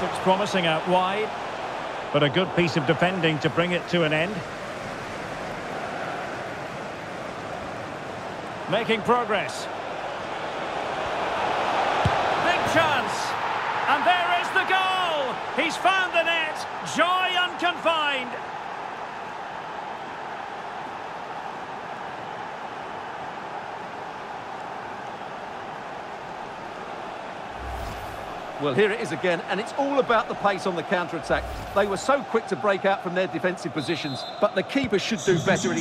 Looks promising out wide. But a good piece of defending to bring it to an end. Making progress. Big chance. And there is the goal. He's found the net. Joy unconfined. Well, here it is again, and it's all about the pace on the counter-attack. They were so quick to break out from their defensive positions, but the keeper should do better,